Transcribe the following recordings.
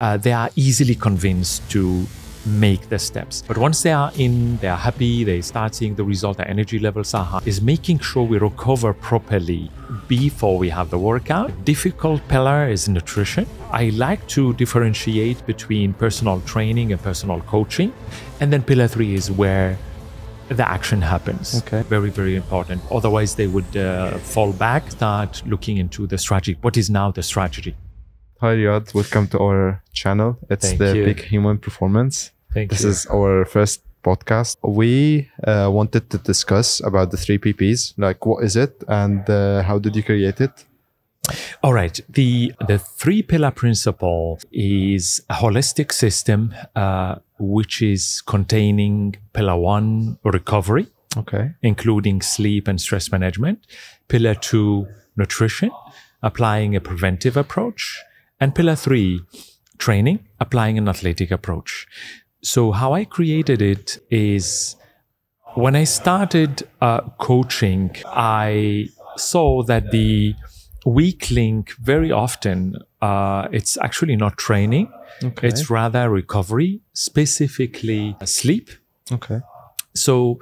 uh, they are easily convinced to make the steps. But once they are in, they are happy, they start seeing the result, their energy levels are high, is making sure we recover properly before we have the workout. Difficult pillar is nutrition. I like to differentiate between personal training and personal coaching. And then pillar three is where the action happens. Okay. Very, very important. Otherwise, they would uh, fall back, start looking into the strategy. What is now the strategy? Hi Riad, welcome to our channel. It's Thank the you. Big Human Performance. Thank This you. is our first podcast. We uh, wanted to discuss about the three PPs, like what is it and uh, how did you create it? All right. The the three pillar principle is a holistic system uh, which is containing pillar one recovery, Okay. including sleep and stress management. Pillar two nutrition, applying a preventive approach, and pillar three training, applying an athletic approach. So how I created it is when I started uh, coaching, I saw that the weak link very often uh, it's actually not training; Okay. it's rather recovery, specifically sleep. okay. So,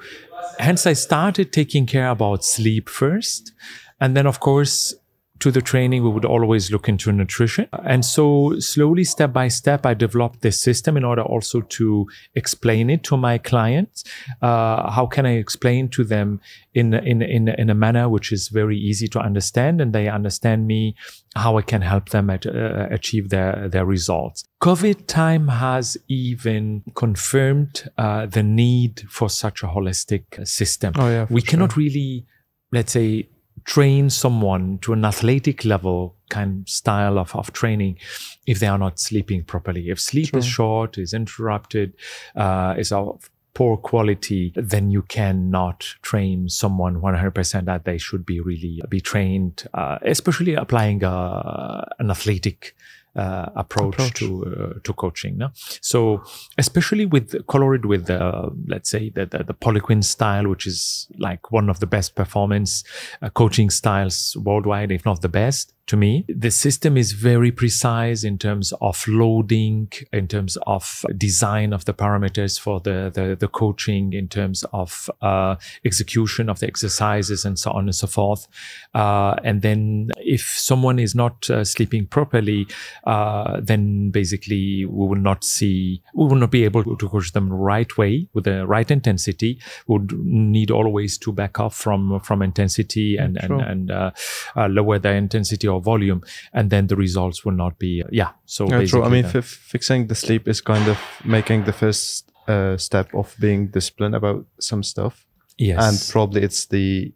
hence, I started taking care about sleep first, and then, of course. To the training, we would always look into nutrition. And so, slowly, step by step, I developed this system in order also to explain it to my clients. Uh, how can I explain to them in, in, in, in a manner which is very easy to understand and they understand me, how I can help them at, uh, achieve their, their results. COVID time has even confirmed uh, the need for such a holistic system. Oh, yeah, we sure. cannot really, let's say, train someone to an athletic level kind of style of, of training if they are not sleeping properly. If sleep is short, is interrupted, uh, is of poor quality, then you cannot train someone 100% that they should be really be trained, uh, especially applying uh, an athletic uh, approach, Approach. to uh, to coaching. No? So especially with colored with the let's say the, the the Poliquin style, which is like one of the best performance uh, coaching styles worldwide, if not the best. To me, the system is very precise in terms of loading, in terms of design of the parameters for the the, the coaching, in terms of uh, execution of the exercises, and so on and so forth. Uh, and then, if someone is not uh, sleeping properly, uh, then basically we will not see, we will not be able to coach them right way with the right intensity. We would need always to back off from from intensity and True. and and uh, uh, lower the intensity or volume, and then the results will not be. yeah. So Yeah, true. I mean, f- fixing the sleep is kind of making the first uh, step of being disciplined about some stuff. yes, and probably it's the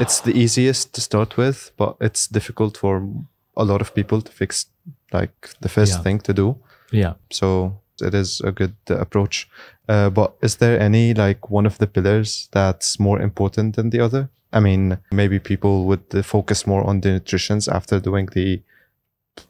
it's the easiest to start with but it's difficult for a lot of people to fix like the first Yeah. thing to do yeah. so it is a good uh, approach uh, but is there any like one of the pillars that's more important than the other i mean maybe people would uh, focus more on the nutritions after doing the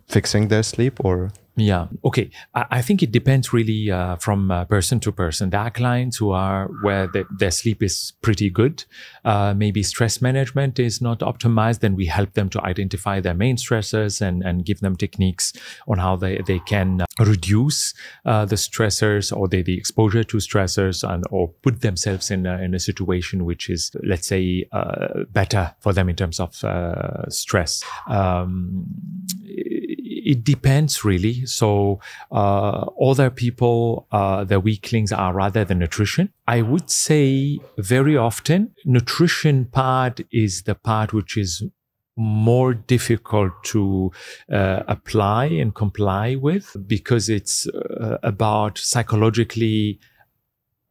fixing their sleep or Yeah. Okay. I, I think it depends really uh, from uh, person to person. There are clients who are where the, their sleep is pretty good. Uh, maybe stress management is not optimized. Then we help them to identify their main stressors and, and give them techniques on how they, they can uh, reduce uh, the stressors or the, the exposure to stressors and or put themselves in a, in a situation which is, let's say, uh, better for them in terms of stress. Um, it depends really. So uh, other people, uh, their weaklings are rather the nutrition. I would say very often nutrition part is the part which is more difficult to uh, apply and comply with because it's uh, about psychologically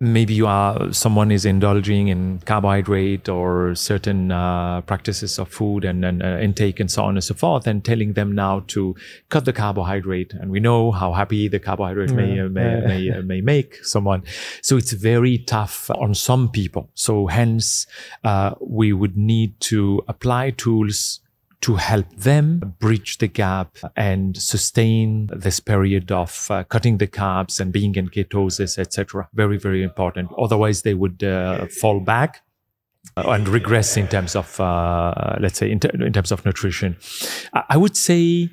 maybe you are someone is indulging in carbohydrate or certain uh, practices of food and, and uh, intake and so on and so forth and telling them now to cut the carbohydrate. And we know how happy the carbohydrate may, Yeah, may, yeah. may, uh, may make someone. So it's very tough on some people. So hence uh, we would need to apply tools to help them bridge the gap and sustain this period of uh, cutting the carbs and being in ketosis, etc. Very, very important. Otherwise, they would uh, fall back uh, and regress in terms of, uh, let's say, in, ter- in terms of nutrition. I, I would say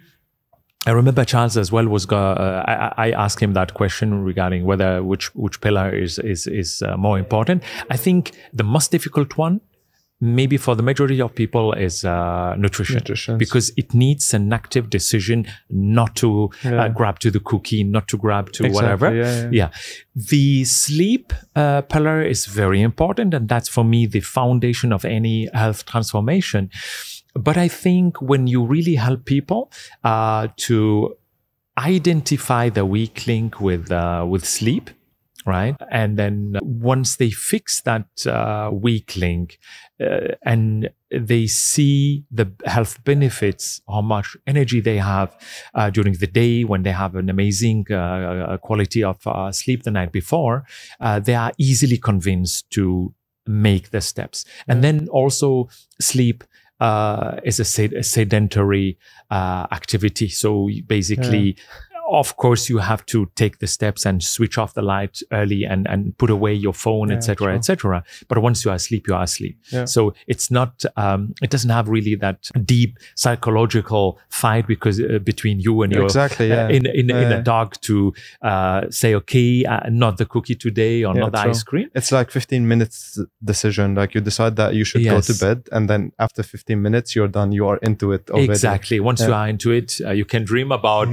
I remember Charles as well was. Uh, I, I, asked him that question regarding whether which which pillar is is is uh, more important. I think the most difficult one maybe for the majority of people is uh, nutrition, nutrition, because it needs an active decision not to uh, yeah. uh, grab to the cookie not to grab to exactly, whatever. yeah, yeah. yeah, the sleep uh, pillar is very important and that's for me the foundation of any health transformation. But i think when you really help people uh, to identify the weak link with uh, with sleep right? And then once they fix that uh, weak link uh, and they see the health benefits, how much energy they have uh, during the day when they have an amazing uh, uh, quality of uh, sleep the night before, they are easily convinced to make the steps. And then also sleep uh, is a, sed- a sedentary uh, activity. So basically, of course you have to take the steps and switch off the light early and, and put away your phone etc yeah, etc sure. but once you are asleep you are asleep yeah. so it's not um, it doesn't have really that deep psychological fight because uh, between you and your exactly uh, yeah. uh, in in, in a dog to uh, say okay uh, not the cookie today or not the true. ice cream it's like 15 minutes decision like you decide that you should yes. go to bed and then after 15 minutes you're done you are into it already. exactly once you are into it uh, you can dream about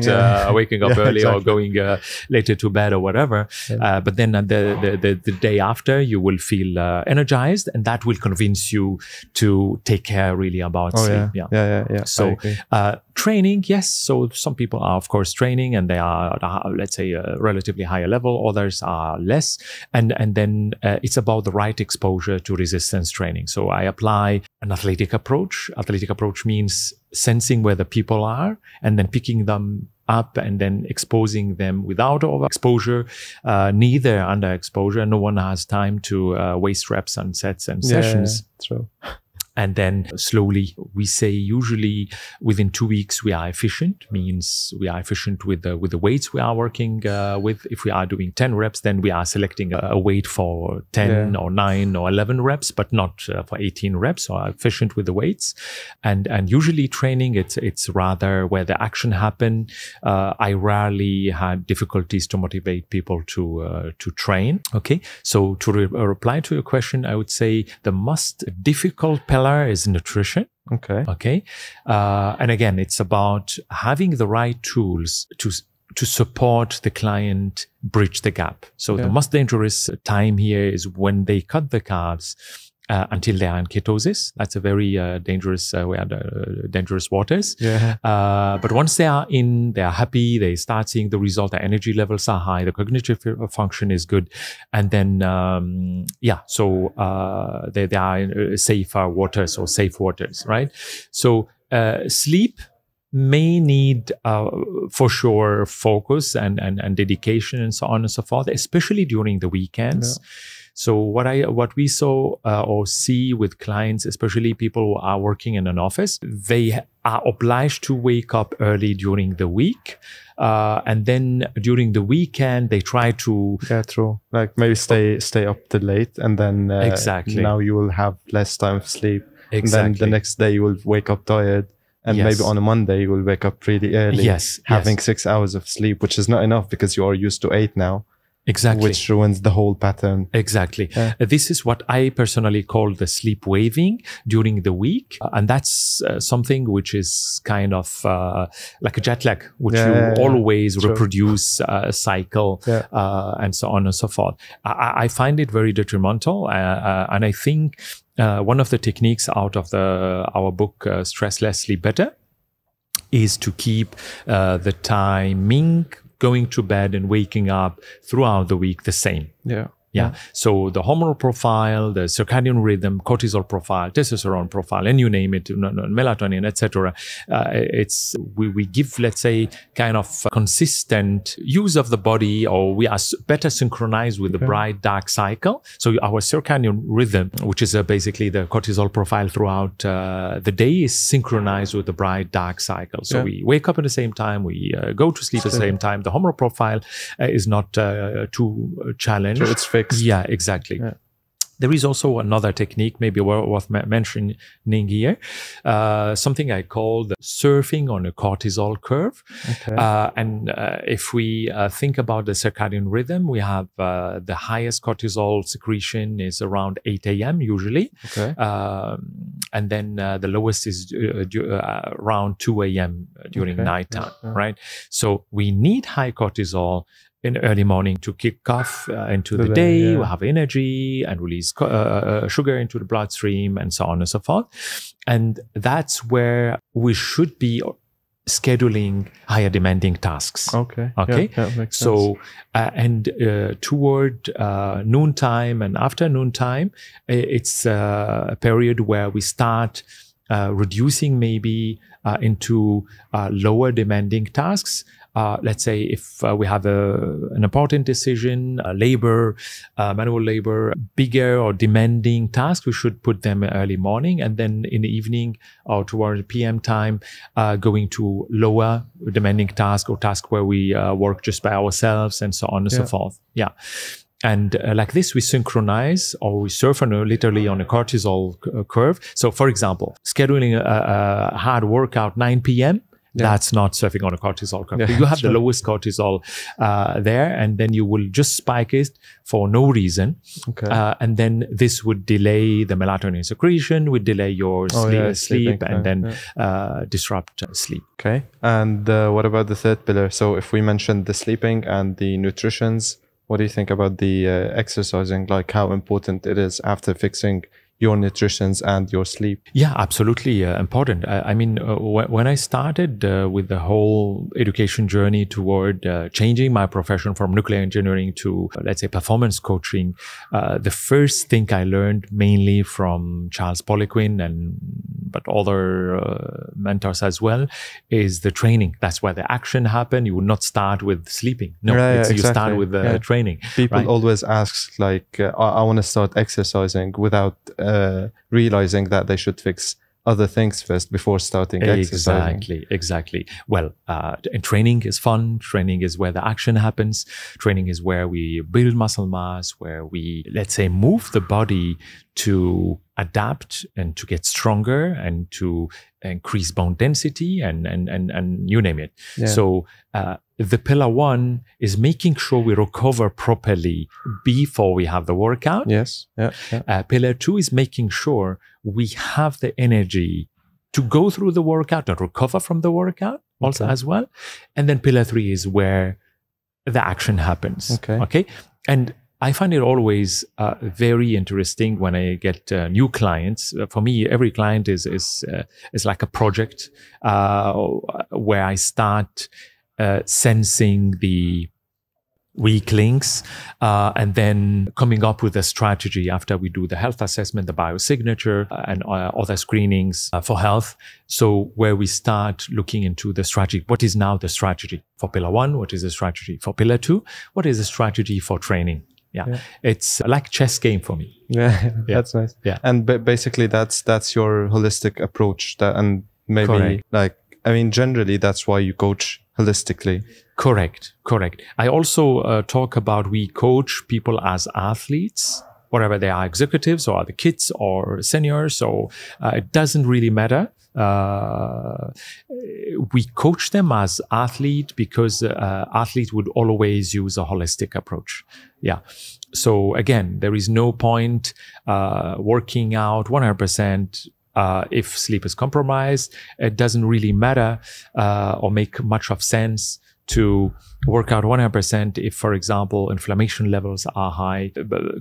waking up yeah, early exactly. or going uh, later to bed or whatever. Yeah. Uh, but then the, the, the, the, day after, you will feel uh, energized, and that will convince you to take care really about oh, sleep. Yeah, yeah, yeah. yeah so uh, training, yes. So some people are of course training, and they are let's say a relatively higher level. Others are less, and and then uh, it's about the right exposure to resistance training. So I apply an athletic approach. Athletic approach means sensing where the people are and then picking them up and then exposing them without overexposure, uh, neither under exposure. No one has time to uh, waste reps and sets and sessions. Yeah, true and then slowly we say usually within two weeks we are efficient means we are efficient with the with the weights we are working uh, with. If we are doing 10 reps then we are selecting a, a weight for 10 yeah. or 9 or 11 reps but not uh, for 18 reps so efficient with the weights. And and usually training it's it's rather where the action happen. Uh, i rarely had difficulties to motivate people to uh, to train. Okay so to re- reply to your question i would say the most difficult pillar is nutrition. Okay. Okay. Uh, and again, it's about having the right tools to to support the client bridge the gap. So yeah. the most dangerous time here is when they cut the carbs uh, until they are in ketosis. That's a very uh, dangerous, uh, uh dangerous waters. Yeah. Uh, but once they are in, they are happy. They start seeing the result. The energy levels are high. The cognitive function is good, and then um, yeah, so uh, they they are in safer waters or safe waters, right? So sleep may need uh, for sure focus and, and and dedication and so on and so forth, especially during the weekends. Yeah. So what I what we saw uh, or see with clients, especially people who are working in an office, they are obliged to wake up early during the week. Uh, and then during the weekend they try to yeah true. Like maybe stay stay up till late and then uh, exactly. now you will have less time for sleep. Exactly and then the next day you will wake up tired and yes. maybe on a monday you will wake up pretty early yes having yes. six hours of sleep which is not enough because you are used to eight now Exactly. Which ruins the whole pattern. Exactly. Yeah. Uh, this is what I personally call the sleep waving during the week. Uh, and that's uh, something which is kind of uh, like a jet lag, which yeah, you yeah, always True. reproduce uh, a cycle uh, and so on and so forth. I, I find it very detrimental. and I think Uh, one of the techniques out of the our book, uh, Stress Less, Sleep Better, is to keep uh, the timing going to bed and waking up throughout the week the same. Yeah. Yeah. So the hormonal profile, the circadian rhythm, cortisol profile, testosterone profile, and you name it, melatonin, etc. Uh, it's we, we give, let's say, kind of consistent use of the body, or we are better synchronized with okay. the bright dark cycle. So our circadian rhythm, which is uh, basically the cortisol profile throughout uh, the day, is synchronized with the bright dark cycle. So yeah. we wake up at the same time, we uh, go to sleep at the same time. The hormonal profile uh, is not uh, too challenged. So fixed. Yeah, exactly. Yeah. There is also another technique, maybe worth mentioning here, uh, something I call the surfing on a cortisol curve. Okay. Uh, and uh, if we uh, think about the circadian rhythm, we have uh, the highest cortisol secretion is around 8 a.m. usually. Okay. Um, and then uh, the lowest is around 2 a.m. during okay. nighttime, yeah. right? So we need high cortisol in early morning to kick off uh, into the, the day. Yeah. We have energy and release uh, uh, sugar into the bloodstream and so on and so forth. And that's where we should be scheduling higher demanding tasks. Okay. Okay. Yeah, yeah, so, uh, and uh, toward uh, noontime and afternoon time, it's uh, a period where we start uh, reducing maybe uh, into lower demanding tasks uh, let's say if uh, we have a, an important decision, labor, uh, manual labor, bigger or demanding tasks, we should put them early morning and then in the evening or toward PM time, uh, going to lower demanding task or task where we uh, work just by ourselves and so on and yeah. so forth. Yeah. And uh, like this, we synchronize or we surf on a, literally on a cortisol curve. So, for example, scheduling a, a hard workout 9 p.m yeah. That's not surfing on a cortisol curve. Yeah, you have the right. lowest cortisol uh, there, and then you will just spike it for no reason. Okay. Uh, and then this would delay the melatonin secretion, would delay your oh, sleep, yeah, sleep and then uh, disrupt sleep. Okay. And uh, what about the third pillar? So if we mentioned the sleeping and the nutritions, what do you think about the uh, exercising? Like how important it is after fixing your nutritions and your sleep yeah absolutely uh, important i, I mean uh, when i started uh, with the whole education journey toward uh, changing my profession from nuclear engineering to uh, let's say performance coaching uh, the first thing i learned mainly from charles poliquin and but other mentors as well is the training that's where the action happen you would not start with sleeping no right, exactly. you start with the yeah. training people right? always ask like i, I want to start exercising without uh, realizing that they should fix other things first before starting exercising. Exactly, exactly. Well, uh, training is fun. Training is where the action happens. Training is where we build muscle mass, where we, let's say, move the body to adapt and to get stronger and to increase bone density and and and, and you name it. Yeah. So uh, the pillar one is making sure we recover properly before we have the workout. Yes. Yeah. yeah. Uh, pillar two is making sure we have the energy to go through the workout and recover from the workout also okay. as well. And then pillar three is where the action happens. Okay. Okay. And I find it always uh, very interesting when I get uh, new clients. Uh, for me, every client is is uh, is like a project uh, where I start uh, sensing the weak links and then coming up with a strategy after we do the health assessment the biosignature and other screenings for health. So where we start looking into the strategy what is now the strategy for pillar one? What is the strategy for pillar two? What is the strategy for training yeah. yeah. it's like chess game for me yeah, yeah. that's nice yeah and basically that's that's your holistic approach that and maybe Correct. like i mean generally that's why you coach holistically. Correct, correct. I also uh, talk about we coach people as athletes, whatever they are, executives or the kids or seniors. So uh, it doesn't really matter. Uh, we coach them as athlete because uh, athlete would always use a holistic approach. Yeah. So again, there is no point uh, working out 100% uh, if sleep is compromised, it doesn't really matter uh, or make much of sense to work out 100% if, for example, inflammation levels are high,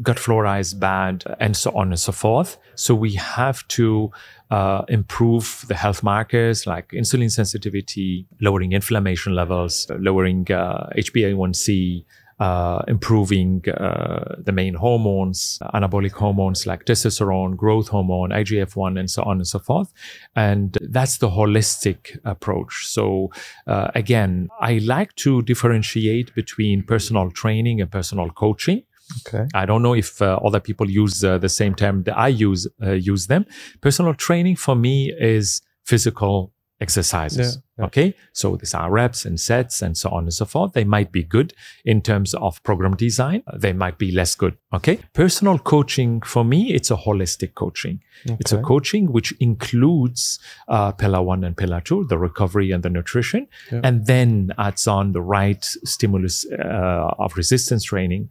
gut flora is bad, and so on and so forth. So we have to uh, improve the health markers like insulin sensitivity, lowering inflammation levels, lowering uh, HbA1c, uh, improving uh, the main hormones, anabolic hormones like testosterone, growth hormone, IGF-1, and so on and so forth. And that's the holistic approach. So uh, again, I like to differentiate between personal training and personal coaching. Okay. I don't know if uh, other people use uh, the same term that I use uh, use them. Personal training for me is physical exercises. Yeah, yeah. Okay. So these are reps and sets and so on and so forth. They might be good in terms of program design. They might be less good. Okay. Personal coaching for me, it's a holistic coaching. It's a coaching which includes uh, pillar one and pillar two, the recovery and the nutrition, Yeah. and then adds on the right stimulus uh, of resistance training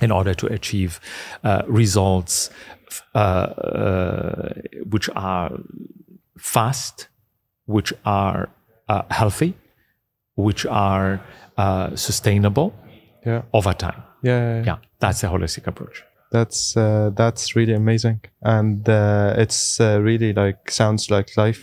in order to achieve uh, results uh, uh, which are fast, which are uh, healthy, which are uh, sustainable Yeah. over time. Yeah. yeah, yeah. That's a holistic approach. That's uh, that's really amazing, and uh, it's uh, really like sounds like life,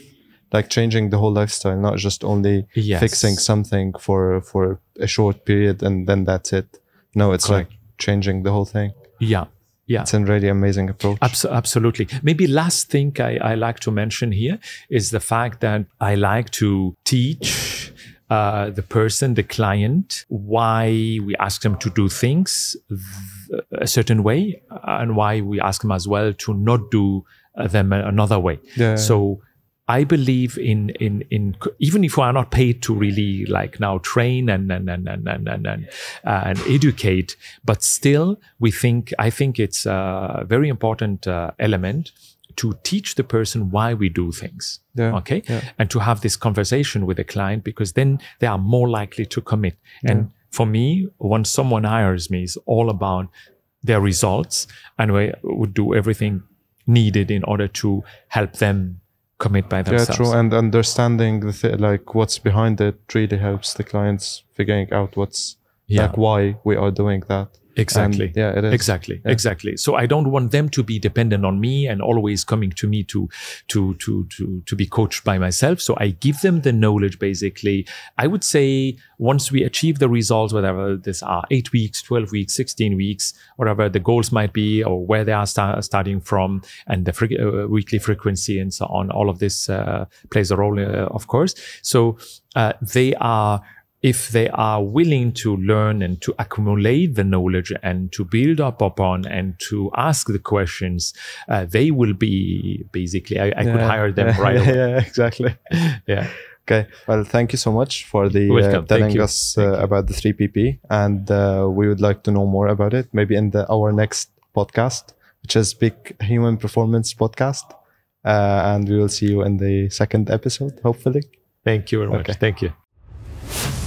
like changing the whole lifestyle, not just only Yes. fixing something for for a short period and then that's it. No, it's Correct. like changing the whole thing. Yeah, yeah. It's a really amazing approach. Abs- absolutely. Maybe last thing I, I like to mention here is the fact that I like to teach uh, the person, the client, why we ask them to do things th- a certain way and why we ask them as well to not do uh, them another way. Yeah. So I believe in in in even if we are not paid to really like now train and and and and and and, and, uh, and educate, but still we think I think it's a very important uh, element to teach the person why we do things. Yeah, Okay. yeah. And to have this conversation with the client because then they are more likely to commit. And for me, when someone hires me, it's all about their results and we would do everything needed in order to help them commit by yeah, true. And understanding the th- like what's behind it really helps the clients figuring out what's Yeah. like why we are doing that. Exactly. And, yeah, it is. Exactly. Exactly. So I don't want them to be dependent on me and always coming to me to, to, to, to, to be coached by myself. So I give them the knowledge basically. I would say once we achieve the results, whatever this are eight weeks, 12 weeks, 16 weeks, whatever the goals might be or where they are sta- starting from and the fre- uh, weekly frequency and so on. All of this uh, plays a role, uh, of course. So uh, they are if they are willing to learn and to accumulate the knowledge and to build up upon and to ask the questions, uh, they will be basically, I, I could hire them yeah, right yeah, away. yeah, exactly. Yeah. Okay. Well, thank you so much for the uh, telling us uh, about the 3PP, and uh, we would like to know more about it. Maybe in the our next podcast, which is Big Human Performance Podcast, uh, and we will see you in the second episode, hopefully. Thank you very much. Okay. Thank you.